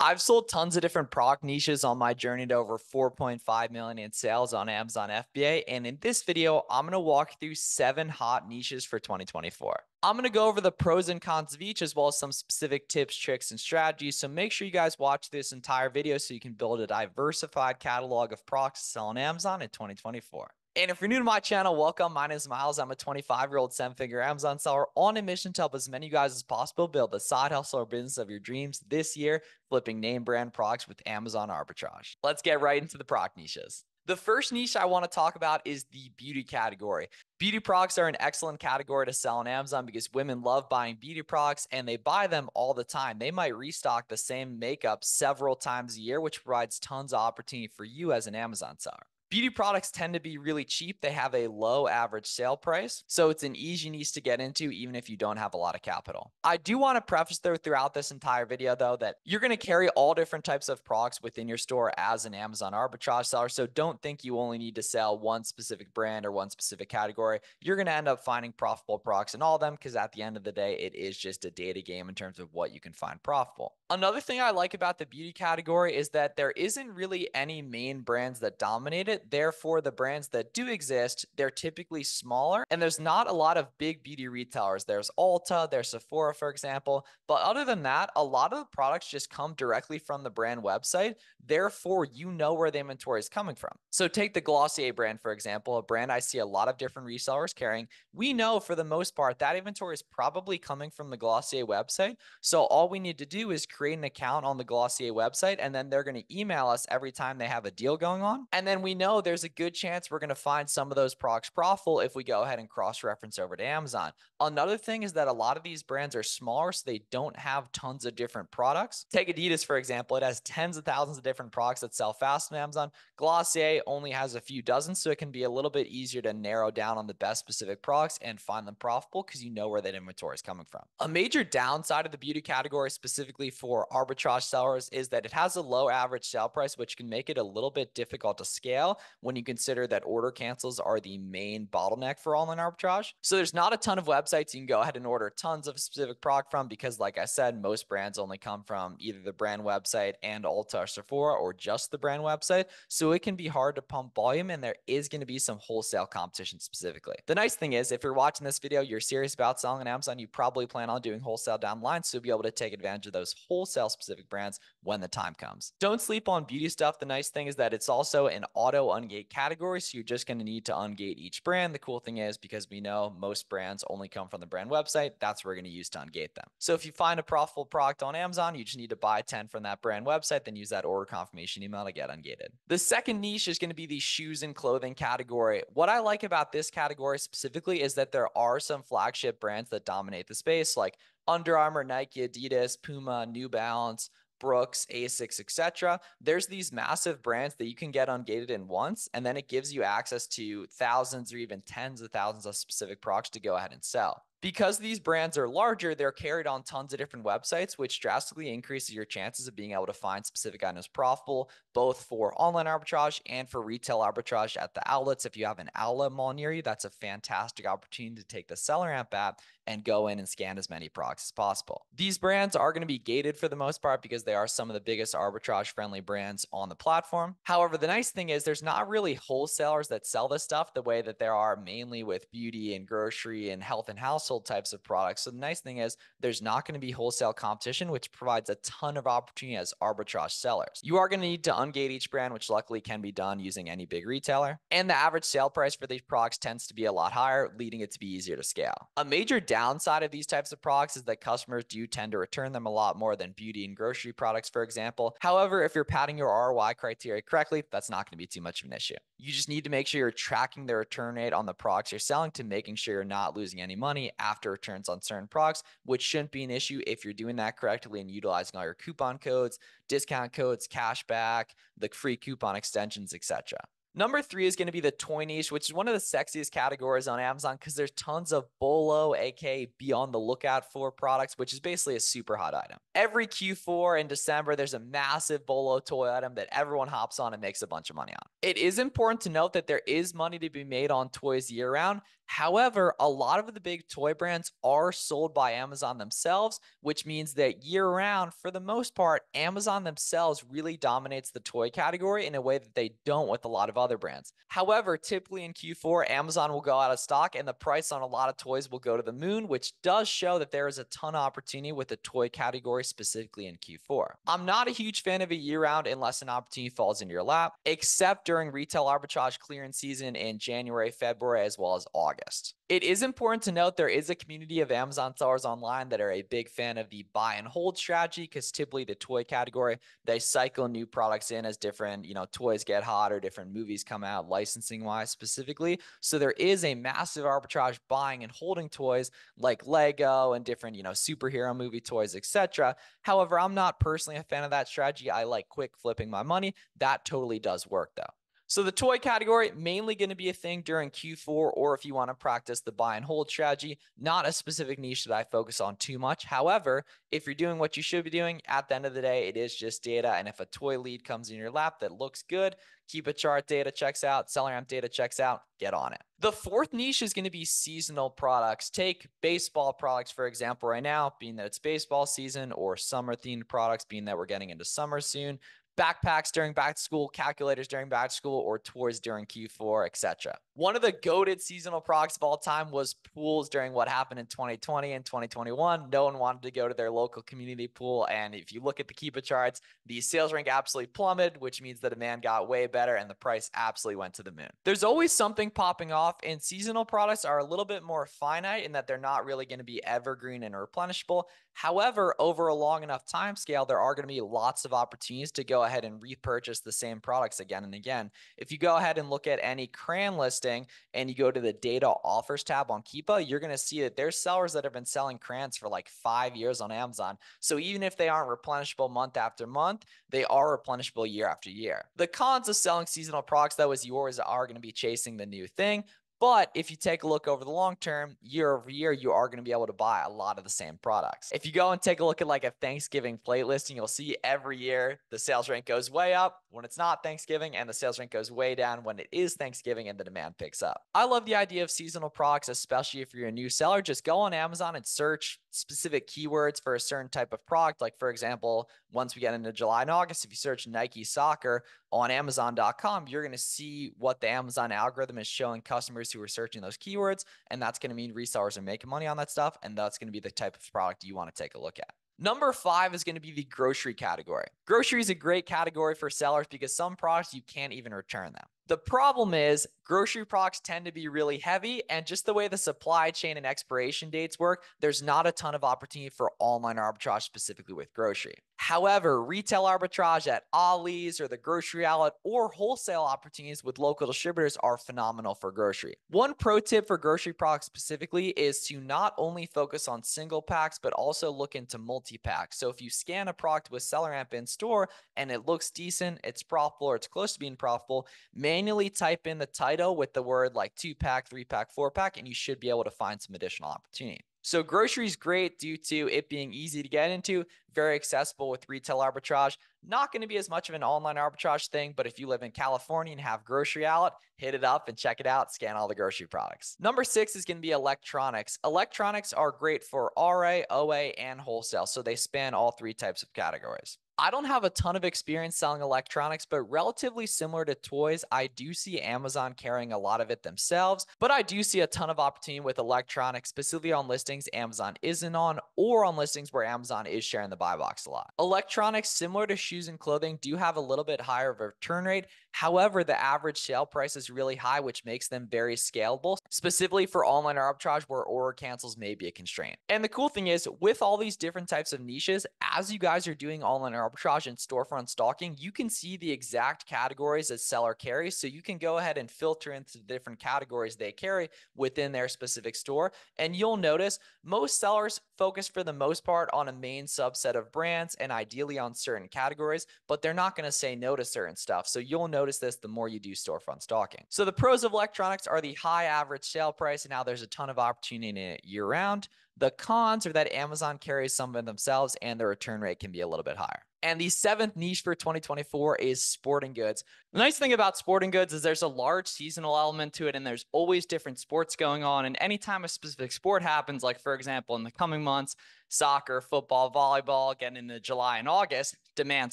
I've sold tons of different product niches on my journey to over 4.5 million in sales on Amazon FBA. And in this video, I'm going to walk through seven hot niches for 2024. I'm going to go over the pros and cons of each, as well as some specific tips, tricks, and strategies. So make sure you guys watch this entire video so you can build a diversified catalog of products to sell on Amazon in 2024. And if you're new to my channel, welcome. My name is Miles. I'm a 25 year old seven figure Amazon seller on a mission to help as many of you guys as possible build the side hustle or business of your dreams this year, flipping name brand products with Amazon arbitrage. Let's get right into the product niches. The first niche I want to talk about is the beauty category. Beauty products are an excellent category to sell on Amazon because women love buying beauty products and they buy them all the time. They might restock the same makeup several times a year, which provides tons of opportunity for you as an Amazon seller. Beauty products tend to be really cheap. They have a low average sale price. So it's an easy niche to get into, even if you don't have a lot of capital. I do want to preface though throughout this entire video, though, that you're going to carry all different types of products within your store as an Amazon arbitrage seller. So don't think you only need to sell one specific brand or one specific category. You're going to end up finding profitable products in all of them because at the end of the day, it is just a data game in terms of what you can find profitable. Another thing I like about the beauty category is that there isn't really any main brands that dominate it. Therefore, the brands that do exist, they're typically smaller and there's not a lot of big beauty retailers. There's Ulta, there's Sephora, for example. But other than that, a lot of the products just come directly from the brand website. Therefore, you know where the inventory is coming from. So take the Glossier brand, for example, a brand I see a lot of different resellers carrying. We know for the most part that inventory is probably coming from the Glossier website. So all we need to do is create an account on the Glossier website and then they're going to email us every time they have a deal going on. And then we know there's a good chance we're going to find some of those products profitable if we go ahead and cross reference over to Amazon. Another thing is that a lot of these brands are smaller, so they don't have tons of different products. Take Adidas, for example, it has tens of thousands of different products that sell fast on Amazon. Glossier only has a few dozen, so it can be a little bit easier to narrow down on the best specific products and find them profitable because you know where that inventory is coming from. A major downside of the beauty category, specifically for arbitrage sellers, is that it has a low average sale price, which can make it a little bit difficult to scale when you consider that order cancels are the main bottleneck for online arbitrage. So there's not a ton of websites you can go ahead and order tons of specific product from because, like I said, most brands only come from either the brand website and Ulta or Sephora or just the brand website. So it can be hard to pump volume and there is going to be some wholesale competition specifically. The nice thing is, if you're watching this video, you're serious about selling on Amazon, you probably plan on doing wholesale down the line. So you'll be able to take advantage of those wholesale specific brands when the time comes. Don't sleep on beauty stuff. The nice thing is that it's also an auto ungate category. So you're just going to need to ungate each brand. The cool thing is because we know most brands only come from the brand website, that's what we're going to use to ungate them. So if you find a profitable product on Amazon, you just need to buy 10 from that brand website, then use that order confirmation email to get ungated. The second niche is going to be the shoes and clothing category. What I like about this category specifically is that there are some flagship brands that dominate the space like under Armour, Nike, Adidas, Puma, New Balance, Brooks, Asics, etc. There's these massive brands that you can get ungated in once, and then it gives you access to thousands or even tens of thousands of specific products to go ahead and sell because these brands are larger, they're carried on tons of different websites, which drastically increases your chances of being able to find specific items profitable, both for online arbitrage and for retail arbitrage at the outlets. If you have an outlet mall near you, that's a fantastic opportunity to take the SellerAmp app and go in and scan as many products as possible. These brands are going to be gated for the most part because they are some of the biggest arbitrage friendly brands on the platform. However, the nice thing is there's not really wholesalers that sell this stuff the way that there are mainly with beauty and grocery and health and house household types of products. So the nice thing is there's not going to be wholesale competition, which provides a ton of opportunity as arbitrage sellers. You are going to need to ungate each brand, which luckily can be done using any big retailer. And the average sale price for these products tends to be a lot higher, leading it to be easier to scale. A major downside of these types of products is that customers do tend to return them a lot more than beauty and grocery products, for example. However, if you're padding your ROI criteria correctly, that's not going to be too much of an issue. You just need to make sure you're tracking the return rate on the products you're selling to making sure you're not losing any money after returns on certain products, which shouldn't be an issue if you're doing that correctly and utilizing all your coupon codes, discount codes, cashback, the free coupon extensions, etc. Number three is going to be the toy niche, which is one of the sexiest categories on Amazon because there's tons of Bolo, aka Be on the Lookout for products, which is basically a super hot item. Every Q4 in December, there's a massive Bolo toy item that everyone hops on and makes a bunch of money on. It is important to note that there is money to be made on toys year round. However, a lot of the big toy brands are sold by Amazon themselves, which means that year round, for the most part, Amazon themselves really dominates the toy category in a way that they don't with a lot of other brands. However, typically in Q4, Amazon will go out of stock and the price on a lot of toys will go to the moon, which does show that there is a ton of opportunity with the toy category specifically in Q4. I'm not a huge fan of a year round unless an opportunity falls in your lap, except during retail arbitrage clearance season in January, February, as well as August. It is important to note there is a community of Amazon sellers online that are a big fan of the buy and hold strategy because typically the toy category, they cycle new products in as different, you know, toys get hot or different movies come out licensing wise specifically. So there is a massive arbitrage buying and holding toys like Lego and different, you know, superhero movie toys, etc. However, I'm not personally a fan of that strategy. I like quick flipping my money. That totally does work though. So the toy category mainly going to be a thing during Q4 or if you want to practice the buy and hold strategy, not a specific niche that I focus on too much. However, if you're doing what you should be doing, at the end of the day, it is just data. And if a toy lead comes in your lap that looks good, Keepa chart data checks out, SellerAmp data checks out, get on it. The fourth niche is going to be seasonal products. Take baseball products, for example, right now, being that it's baseball season, or summer themed products, being that we're getting into summer soon backpacks during back to school, calculators during back to school, or tours during Q4, etc. One of the goaded seasonal products of all time was pools during what happened in 2020 and 2021. No one wanted to go to their local community pool. And if you look at the Keepa charts, the sales rank absolutely plummeted, which means the demand got way better and the price absolutely went to the moon. There's always something popping off, and seasonal products are a little bit more finite in that they're not really going to be evergreen and replenishable. However, over a long enough time scale, there are going to be lots of opportunities to go ahead and repurchase the same products again and again. If you go ahead and look at any CRAN listing and you go to the data offers tab on Keepa, you're going to see that there's sellers that have been selling crayons for like five years on Amazon. So even if they aren't replenishable month after month, they are replenishable year after year. The cons of selling seasonal products, though, is you always are going to be chasing the new thing. But if you take a look over the long term, year over year, you are going to be able to buy a lot of the same products. If you go and take a look at like a Thanksgiving plate listing, you'll see every year the sales rank goes way up when it's not Thanksgiving, and the sales rank goes way down when it is Thanksgiving and the demand picks up. I love the idea of seasonal products, especially if you're a new seller. Just go on Amazon and search specific keywords for a certain type of product. Like, for example, once we get into July and August, if you search Nike soccer on Amazon.com, you're going to see what the Amazon algorithm is showing customers who are searching those keywords. And that's going to mean resellers are making money on that stuff. And that's going to be the type of product you want to take a look at. Number five is going to be the grocery category. Grocery is a great category for sellers because some products you can't even return them. The problem is grocery products tend to be really heavy and just the way the supply chain and expiration dates work, there's not a ton of opportunity for online arbitrage specifically with grocery. However, retail arbitrage at Ollie's or the grocery outlet or wholesale opportunities with local distributors are phenomenal for grocery. One pro tip for grocery products specifically is to not only focus on single packs, but also look into multi packs. So if you scan a product with seller SellerAmp in store and it looks decent, it's profitable or it's close to being profitable, manually type in the title with the word like two pack, three pack, four pack, and you should be able to find some additional opportunity. So groceries great due to it being easy to get into, very accessible with retail arbitrage. Not going to be as much of an online arbitrage thing, but if you live in California and have grocery outlet, hit it up and check it out. Scan all the grocery products. Number six is going to be electronics. Electronics are great for RA, OA, and wholesale, so they span all three types of categories. I don't have a ton of experience selling electronics, but relatively similar to toys, I do see Amazon carrying a lot of it themselves. But I do see a ton of opportunity with electronics, specifically on listings Amazon isn't on, or on listings where Amazon is sharing the buy box a lot. Electronics, similar to shoes and clothing, do have a little bit higher of a return rate. However, the average sale price is really high, which makes them very scalable, specifically for online arbitrage where order cancels may be a constraint. And the cool thing is, with all these different types of niches, as you guys are doing online arbitrage and storefront stalking, you can see the exact categories that seller carries. So you can go ahead and filter into the different categories they carry within their specific store. And you'll notice most sellers focus for the most part on a main subset of brands and ideally on certain categories, but they're not going to say no to certain stuff. So you'll notice this the more you do storefront stalking. So the pros of electronics are the high average sale price, and now there's a ton of opportunity in it year round. The cons are that Amazon carries some of them themselves and the return rate can be a little bit higher. And the seventh niche for 2024 is sporting goods. The nice thing about sporting goods is there's a large seasonal element to it, and there's always different sports going on. And anytime a specific sport happens, like for example, in the coming months, soccer, football, volleyball, getting into July and August, demand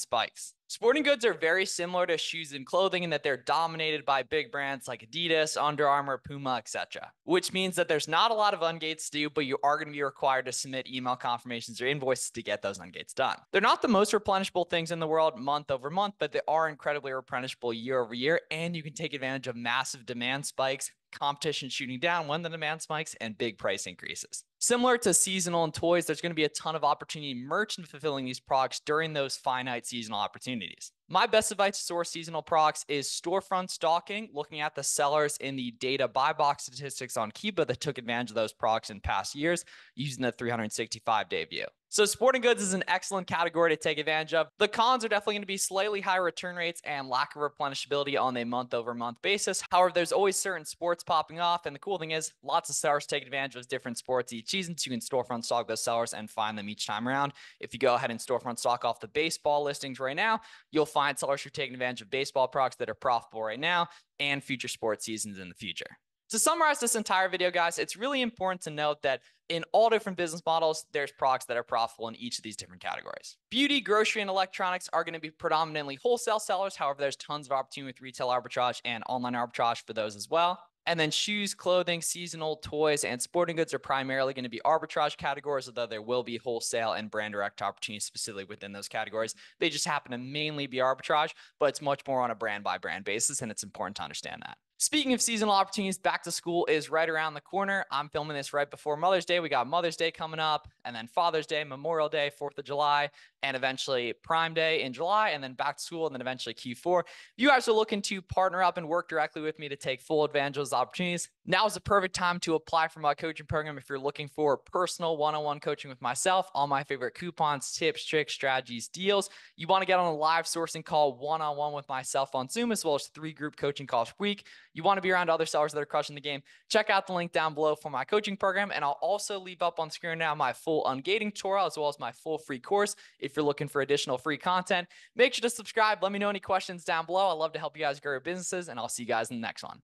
spikes. Sporting goods are very similar to shoes and clothing in that they're dominated by big brands like Adidas, Under Armour, Puma, etc. Which means that there's not a lot of ungates to do, but you are going to be required to submit email confirmations or invoices to get those ungates done. They're not the most replenishable things in the world month over month, but they are incredibly replenishable year over year, and you can take advantage of massive demand spikes competition shooting down when the demand spikes and big price increases. Similar to seasonal and toys, there's going to be a ton of opportunity merchant fulfilling these products during those finite seasonal opportunities. My best advice to source seasonal products is storefront stalking, looking at the sellers in the data buy box statistics on Keepa that took advantage of those products in past years using the 365 day view. So sporting goods is an excellent category to take advantage of. The cons are definitely going to be slightly higher return rates and lack of replenishability on a month over month basis. However, there's always certain sports popping off. And the cool thing is lots of sellers take advantage of different sports each season. So you can storefront stalk those sellers and find them each time around. If you go ahead and storefront stalk off the baseball listings right now, you'll find sellers who are taking advantage of baseball products that are profitable right now and future sports seasons in the future. To summarize this entire video, guys, it's really important to note that in all different business models, there's products that are profitable in each of these different categories. Beauty, grocery, and electronics are going to be predominantly wholesale sellers. However, there's tons of opportunity with retail arbitrage and online arbitrage for those as well. And then shoes, clothing, seasonal, toys, and sporting goods are primarily going to be arbitrage categories, although there will be wholesale and brand direct opportunities specifically within those categories. They just happen to mainly be arbitrage, but it's much more on a brand by brand basis, and it's important to understand that. Speaking of seasonal opportunities, back to school is right around the corner. I'm filming this right before Mother's Day. We got Mother's Day coming up, and then Father's Day, Memorial Day, 4th of July, and eventually Prime Day in July, and then back to school, and then eventually Q4. If you guys are looking to partner up and work directly with me to take full advantage of those opportunities, now is the perfect time to apply for my coaching program if you're looking for personal one on one coaching with myself, all my favorite coupons, tips, tricks, strategies, deals. You want to get on a live sourcing call one on one with myself on Zoom, as well as three group coaching calls per week you want to be around other sellers that are crushing the game, check out the link down below for my coaching program. And I'll also leave up on screen now my full ungating tutorial as well as my full free course if you're looking for additional free content. Make sure to subscribe. Let me know any questions down below. i love to help you guys grow your businesses, and I'll see you guys in the next one.